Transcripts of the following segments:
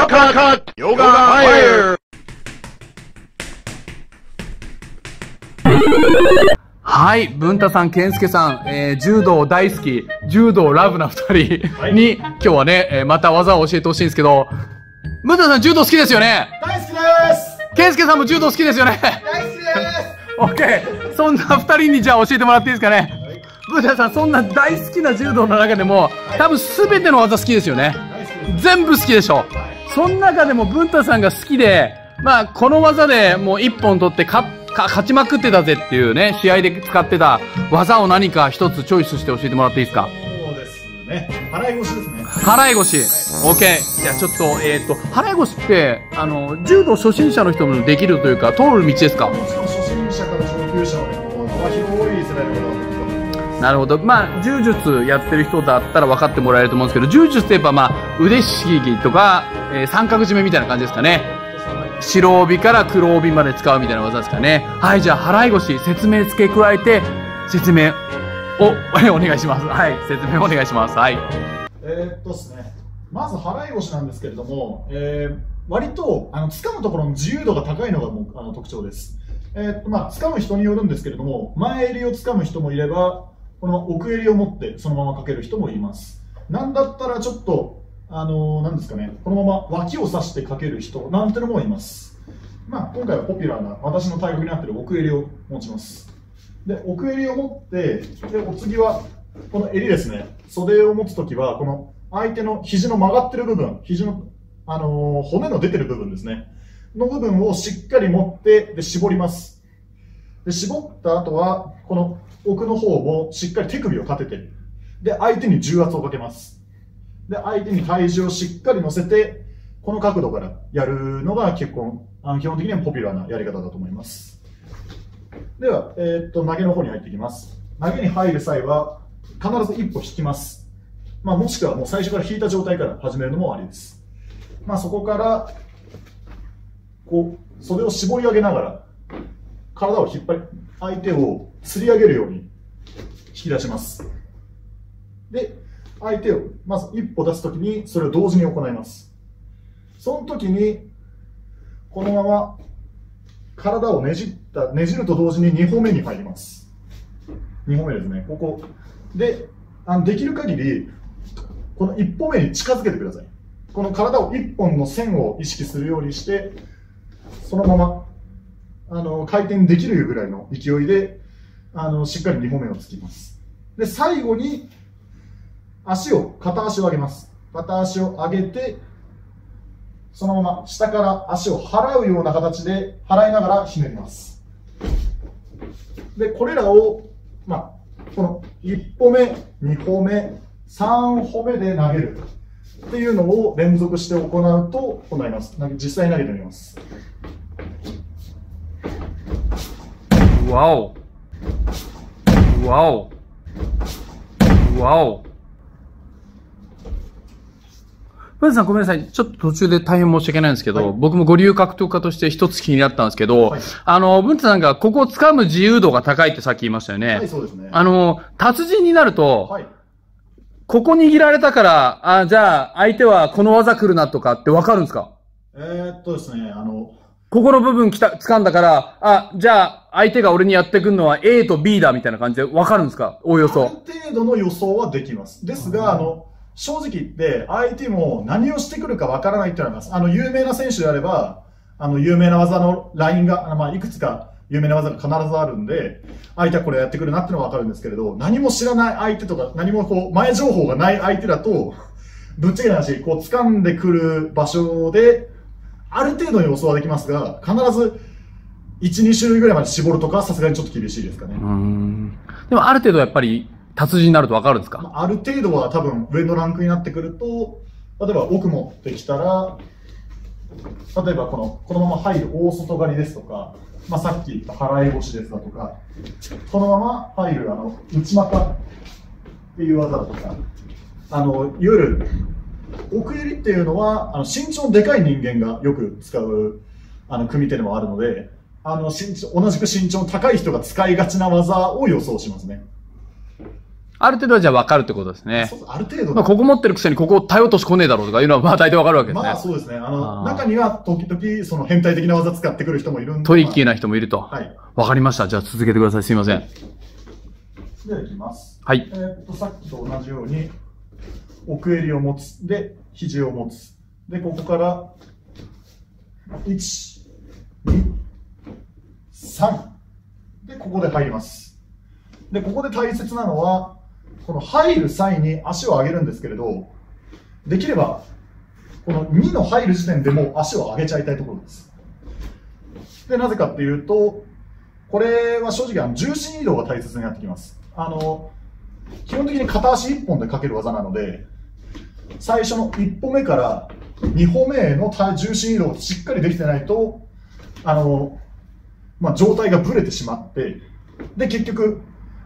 Uppercut! Yoga Fire! はい、文太さん、健介さん、えー柔道大好き、柔道ラブな二人に、今日はね、えーまた技を教えてほしいんですけど、文太さん柔道好きですよね大好きです健介さんも柔道好きですよね大好きですオッケーそんな二人にじゃあ教えてもらっていいですかね文太さん、そんな大好きな柔道の中でも、多分全ての技好きですよね大好きです全部好きでしょはいその中でも文太さんが好きで、まあ、この技でもう一本取ってかか勝ちまくってたぜっていうね、試合で使ってた技を何か一つチョイスして教えてもらっていいですか？そうですね払い腰ですね払い腰。オッケー。じゃあちょっと、えっ、と、払い腰って、あの、柔道初心者の人もできるというか、通る道ですか？もちろん初心者から上級者までこう幅広い世代の方がいるとなるほど。まあ、柔術やってる人だったら分かってもらえると思うんですけど、柔術ってやっぱまあ、腕ひきとか、えー三角締めみたいな感じですかね。白帯から黒帯まで使うみたいな技ですかね。はい、じゃあ、払い腰、説明付け加えて、説明を、お願いします。はい、説明お願いします。はい。えーっとですねまず払い腰なんですけれども、えー割とあの掴むところの自由度が高いのがもうあの特徴です。えーっとまあ、掴む人によるんですけれども、前襟を掴む人もいれば、この奥襟を持ってそのままかける人もいます。なんだったらちょっと、あのーなんですかね、このまま脇を刺してかける人なんてのもいます。まあ、今回はポピュラーな私の体格になっている奥襟を持ちます。で、奥襟を持って、で、お次は、この襟ですね。袖を持つときは、この相手の肘の曲がってる部分、肘の、あのー骨の出てる部分ですね。の部分をしっかり持って、で、絞ります。で、絞った後は、この奥の方もしっかり手首を立てて、で、相手に重圧をかけます。で、相手に体重をしっかり乗せて、この角度からやるのが結構、あ基本的にはポピュラーなやり方だと思います。では、えーっと、投げの方に入っていきます。投げに入る際は、必ず一歩引きます。まあ、もしくはもう最初から引いた状態から始めるのもありです。まあ、そこから、こう、袖を絞り上げながら、体を引っ張り、相手を吊り上げるように引き出します。で、相手をまず一歩出すときに、それを同時に行います。その時に、このまま体をねじった、ねじると同時に2歩目に入ります。2歩目ですね、ここ。で、あのできる限り、この1歩目に近づけてください。この体を1本の線を意識するようにして、そのまま、あの、回転できるぐらいの勢いで、あの、しっかり2歩目をつきます。で、最後に、足を、片足を上げます。片足を上げて、そのまま下から足を払うような形で払いながらひねります。で、これらを、まあ、この1歩目、2歩目、3歩目で投げるっていうのを連続して行うと行います。実際に投げてみます。わお。わお。わお。文太さんごめんなさい。ちょっと途中で大変申し訳ないんですけど、はい僕も五流格闘家として一つ気になったんですけど、はいあの、文太さんがここを掴む自由度が高いってさっき言いましたよね。はい、そうですね。あの、達人になると、はい。ここ握られたから、あ、じゃあ相手はこの技来るなとかってわかるんですか？えー、っとですね、あの、ここの部分来た、掴んだから、あ、じゃあ相手が俺にやってくるのは A と B だみたいな感じでわかるんですか？おおよあるそ。程度の予想はできます。ですが、あの、正直言って、相手も何をしてくるかわからないっていうのがあります。あの、有名な選手であれば、あの、有名な技のラインが、まあ、いくつか有名な技が必ずあるんで、相手はこれやってくるなっていうのはわかるんですけれど、何も知らない相手とか、何もこう、前情報がない相手だと、ぶっちゃけな話、こう、掴んでくる場所で、ある程度の予想はできますが、必ず、1、2種類ぐらいまで絞るとかさすがにちょっと厳しいですかね。でもある程度やっぱり達人になるとわかるんですか？ある程度は多分上のランクになってくると、例えば奥持ってきたら、例えばこのこのまま入る大外刈りですとか、まあ、さっき言った払い腰ですだとか、このまま入るあの内股っていう技だとか、あのいわゆる奥襟っていうのはあの身長のでかい人間がよく使うあの組手でもあるので、あの身長同じく身長の高い人が使いがちな技を予想しますね。ある程度はじゃあ分かるってことですねある程度、まあ、ここ持ってるくせにここ体落としこねえだろうとかいうのはまあ大体分かるわけですね。まあそうですね。あの、あー中には時々その変態的な技使ってくる人もいるんで。トリッキーな人もいると。はい。わかりました。じゃあ続けてください。すいません。では、いきます。はい。えーっと、さっきと同じように、奥襟を持つ。で、肘を持つ。で、ここから、1、2、3。で、ここで入ります。で、ここで大切なのは、この入る際に足を上げるんですけれど、できれば、この2の入る時点でも足を上げちゃいたいところです。で、なぜかっていうと、これは正直あの重心移動が大切になってきます。あの、基本的に片足1本でかける技なので、最初の1歩目から2歩目への重心移動がしっかりできてないと、あの、まあ、状態がぶれてしまって、で、結局、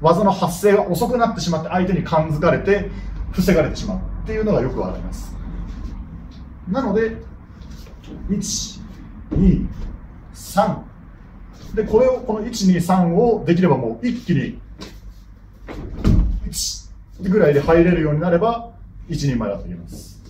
技の発生が遅くなってしまって、相手に感づかれて、防がれてしまうっていうのがよくわかります。なので、1、2、3。で、これを、この1、2、3をできればもう一気に、1ぐらいで入れるようになれば、一人前だと言います。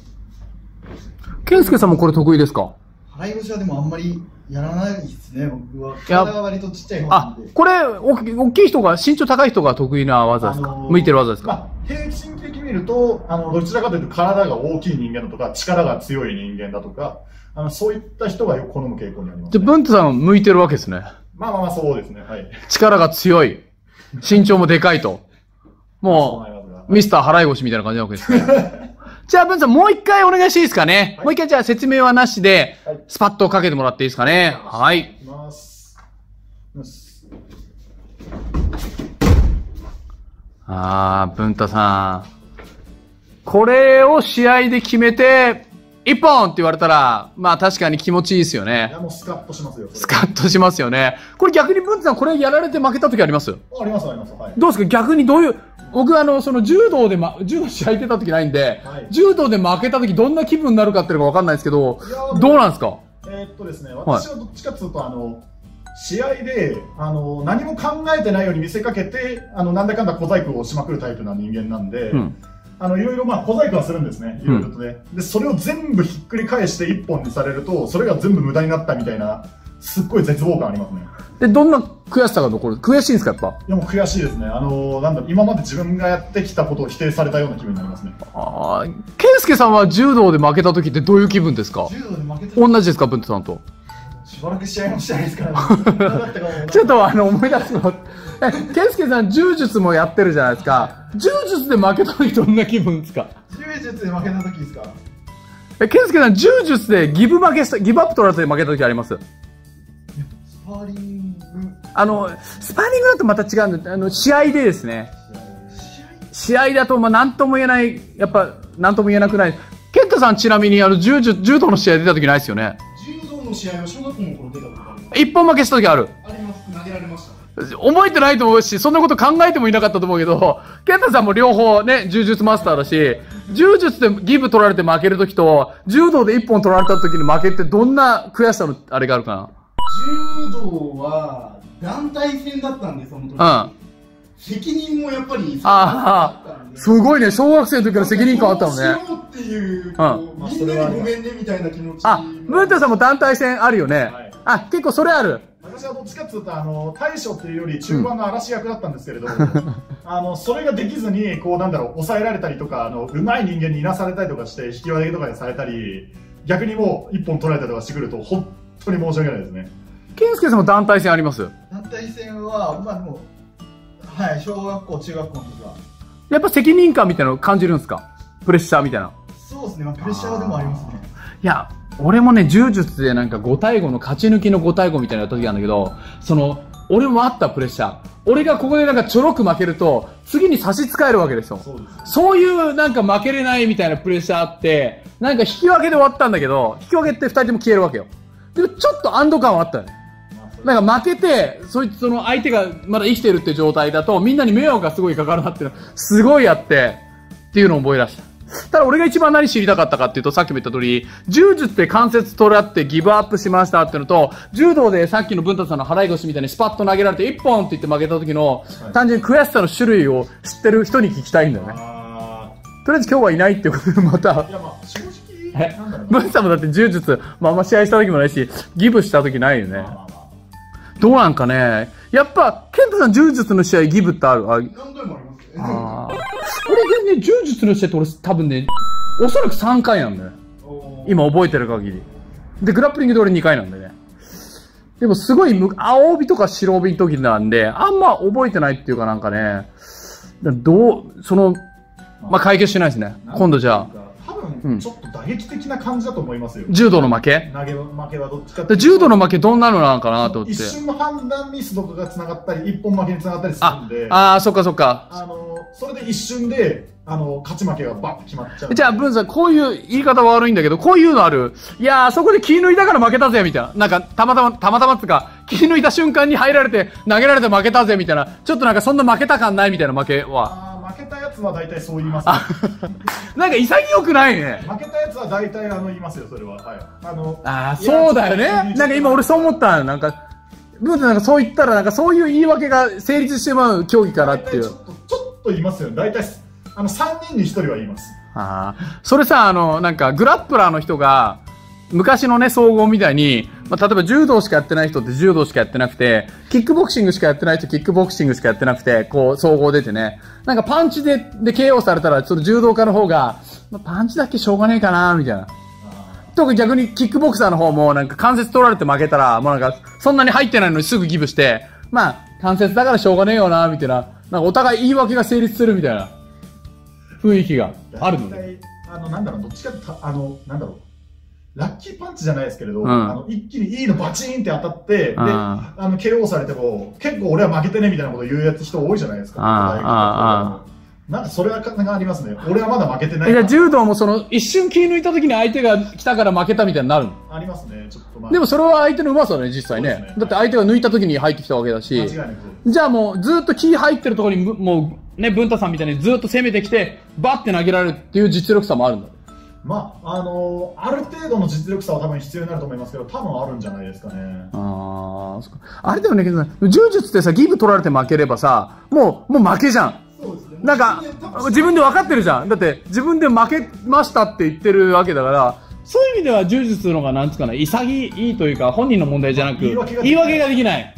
健介さんもこれ得意ですか？払い腰はでもあんまりやらないですね、僕は。や体が割とちっちゃい方なあこれ、お大きい人が、身長高い人が得意な技ですか、あのー向いてる技ですか、まあ、平均的に見ると、あの、どちらかというと体が大きい人間だとか、力が強い人間だとか、あの、そういった人がよく好む傾向にあります、じゃあ、ね。ブントさんは向いてるわけですね。まあまあまあ、そうですね。はい。力が強い。身長もでかいと。もう、ミスター払い腰みたいな感じなわけですね。じゃあ、ブントさん、もう一回お願いしていいですかね？はいもう一回じゃあ説明はなしではい、スパッとかけてもらっていいですかね？はい。いきます。よしあー、文太さん。これを試合で決めて、一本って言われたら、まあ確かに気持ちいいですよいねや、。もうスカッとしますよ。スカッとしますよね。これ逆に文太さん、これやられて負けた時あります？あります、あります。はい。どうですか？逆にどういう、僕あの、その柔道で、ま、柔道試合出た時ないんで、はい柔道で負けた時どんな気分になるかっていうのがわかんないですけどどうなんですか？えーっとですね、私はどっちかというと、あの、試合で、あの、何も考えてないように見せかけて、あの、なんだかんだ小細工をしまくるタイプな人間なんで、うん。あの、いろいろまあ小細工はするんですね。いろいろとね。で、それを全部ひっくり返して一本にされると、それが全部無駄になったみたいな、すっごい絶望感ありますね。で、どんな悔しさが残る悔しいんですかやっぱ？いやもう悔しいですね。あの、なんだろう今まで自分がやってきたことを否定されたような気分になりますね。あー、ケンスケさんは柔道で負けた時ってどういう気分ですか？柔道で負けて同じですか文太さんと？しばらく試合もしてないですから、ね、ちょっとあの、思い出すの。え、ケンスケさん、柔術もやってるじゃないですか。柔術で負けた時どんな気分ですか？柔術で負けた時ですか？え、ケンスケさん、柔術でギブ負けした、ギブアップ取られて負けた時あります？スパーリングあの、スパーリングだとまた違うんで、あの、試合でですね。試合だと、まあ、なんとも言えない、やっぱ、なんとも言えなくない。ケンタさん、ちなみに、あの、柔術、柔道の試合出た時ないですよね。柔道の試合は小学校の頃出たことあります一本負けした時ある。あります投げられました覚えてないと思うし、そんなこと考えてもいなかったと思うけど、ケンタさんも両方ね、柔術マスターだし、柔術でギブ取られて負けるときと、柔道で一本取られたときに負けってどんな悔しさのあれがあるか柔道は団体戦だったんでその時、なうん。責任もやっぱりあったんですごいね、小学生の時から責任感あったのね。そうっていう、こうまあみんなにごめんねみたいな気持ちあ、ムータさんも団体戦あるよね。はいあ、結構それある。私はどっちかっていうと、あの、大将っていうより中盤の嵐役だったんですけれど、あの、それができずに、こう、なんだろう、抑えられたりとか、あの、上手い人間にいなされたりとかして、引き分けとかにされたり、逆にもう一本取られたりとかしてくると、本当に申し訳ないですね。ケンスケさんも団体戦あります？団体戦はまあでもはい小学校中学校の時はやっぱ責任感みたいなの感じるんですか？プレッシャーみたいな。そうですね、まあ、プレッシャーでもありますねいや、俺もね、柔術でなんか5対5の勝ち抜きの5対5みたいな時なんだけど、その、俺もあったプレッシャー。俺がここでなんかちょろく負けると、次に差し支えるわけですよ。そうです。そういうなんか負けれないみたいなプレッシャーあって、なんか引き分けで終わったんだけど、引き分けって二人とも消えるわけよ。でもちょっと安堵感はあったよ。まあそれなんか負けて、そいつその相手がまだ生きてるって状態だと、みんなに迷惑がすごいかかるなっていうの、すごいあって、っていうのを思い出した。ただ俺が一番何知りたかったかっていうと、さっきも言った通り、柔術って関節取らってギブアップしましたっていうのと、柔道でさっきの文太さんの払い腰みたいにスパッと投げられて一本って言って負けた時の、単純に悔しさの種類を知ってる人に聞きたいんだよね。あとりあえず今日はいないってことでまた文太さんもだって柔術、まああんま試合した時もないし、ギブした時ないよねま。あまあまあどうなんかね。やっぱ、ケントさん柔術の試合ギブってある？あ何回もありますね。俺ね、柔術の試合って俺多分ね、おそらく3回なんだよ。今覚えてる限り。で、グラップリングで俺2回なんだよね。でもすごいむ、青帯とか白帯の時なんで、あんま覚えてないっていうかなんかね、どう、その、まあ、解決しないですね。今度じゃあ、多うん分ちょっと打撃的な感じだと思いますよ、柔道の負け？投げ負けはどっちか柔道の負けどんなのなのかなと思って一。瞬の判断ミスとかがつながったり一本負けにつながったりするあんで、あー、そっかそっか。あのそれで一瞬であの勝ち負けがバッと決まっちゃうじゃあ、文さん、こういう言い方は悪いんだけど、こういうのある？いやー、そこで気抜いたから負けたぜ、みたいな。なんか、たまたま、たまたまっつうか、気抜いた瞬間に入られて、投げられて負けたぜ、みたいな。ちょっとなんか、そんな負けた感ないみたいな負けは。あー負けたやつは大体そう言います、ね、なんか潔くないね。負けたやつは大体あの言いますよそれははいあのああ、そうだよね。なんか今俺そう思ったなんか、文さんなんかそう言ったら、なんかそういう言い訳が成立してまう競技かなっていうちょ。っとちょっと言いますよ大体あの3人に1人は言いますああ。それさ、あの、なんか、グラップラーの人が、昔のね、総合みたいに、まあ、例えば柔道しかやってない人って柔道しかやってなくて、キックボクシングしかやってない人キックボクシングしかやってなくて、こう、総合出てね、なんかパンチで、で KO されたら、その柔道家の方が、まあ、パンチだけしょうがねえかな、みたいな。特に逆にキックボクサーの方もなんか関節取られて負けたら、もうなんかそんなに入ってないのにすぐギブして、まあ関節だからしょうがねえよな、みたいな。なんかお互い言い訳が成立するみたいな雰囲気があるのね。あのなんだろうどっちかあのなんだろうラッキーパンチじゃないですけれど、うんあの一気にいいのバチーンって当たって、で、ああの KO されても、結構俺は負けてねみたいなこと言うやつ人多いじゃないですか。なんかそれはなんかありますね。俺はまだ負けてないえじゃあ柔道もその一瞬気抜いた時に相手が来たから負けたみたいになるの？ありますね。ちょっとまあ。でもそれは相手のうまさだね、実際ねねだって相手が抜いた時に入ってきたわけだし。じゃあもうずっと気入ってるところにむもうね、文太さんみたいにずっと攻めてきて、バッて投げられるっていう実力差もあるんだ。まあ、あのーある程度の実力差は多分必要になると思いますけど、多分あるんじゃないですかね。ああ、そっかあれだよね、けどね柔術ってさ、ギブ取られて負ければさ、もう、もう負けじゃん。そうですねなんか、自分で分かってるじゃん。だって、自分で負けましたって言ってるわけだから、そういう意味では柔術のが、なんつうかな、潔いというか、本人の問題じゃなく、言い訳ができない。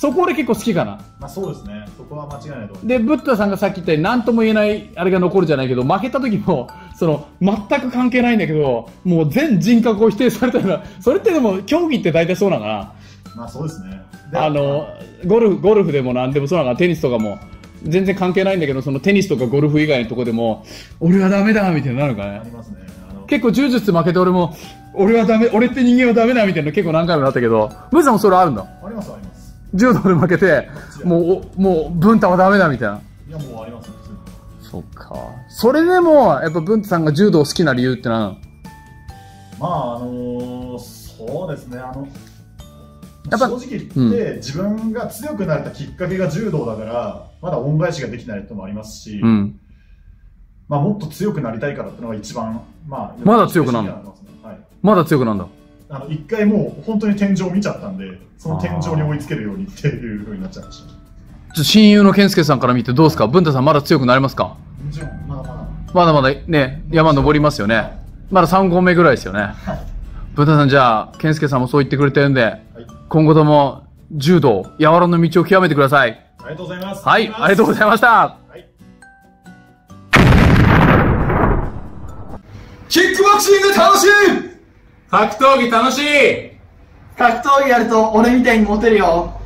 そこ俺結構好きかな。まあそうですね。そこは間違いないと思います。で、ブッダさんがさっき言ったように何とも言えないあれが残るじゃないけど、負けた時も、その、全く関係ないんだけど、もう全人格を否定されたら、それってでも、競技って大体そうなのかな。まあそうですね。であの、ゴルフ、ゴルフでもなんでもそうなのかな、テニスとかも、全然関係ないんだけど、そのテニスとかゴルフ以外のとこでも、俺はダメだ、みたいになるのかね。ありますね。結構柔術負けて俺も、俺はダメ、俺って人間はダメだ、みたいなの結構何回もなったけど、ムーさんもそれあるんだ。ありますあります。柔道で負けて、もう、おもう、文太はダメだ、みたいな。いやもうありますよ普通にそっか。それでも、やっぱ文太さんが柔道好きな理由って何なの？まああのーそうですね。あのやっぱ正直言って、自分が強くなれたきっかけが柔道だからまだ恩返しができないこともありますし、うん。まあ、もっと強くなりたいからっていうのが一番、まあ、まだ強くなるはい、まだ強くなんだ。あの一回もう本当に天井見ちゃったんでその天井に追いつけるようにっていうふうになっちゃいました親友の健介さんから見てどうですか？文太さんまだ強くなれますか？もちろんまだまだまだまだね、山登りますよね。まだ3合目ぐらいですよね。はい文太さんじゃあ、健介さんもそう言ってくれてるんで、はい今後とも柔道、柔らの道を極めてください。ありがとうございますはい、ありがとうございました。はいキックボクシング楽しい格闘技楽しい格闘技やると俺みたいにモテるよ。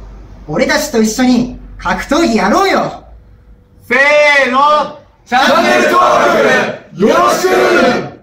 俺たちと一緒に格闘技やろうよ。せーの。チャンネル登録。よろしく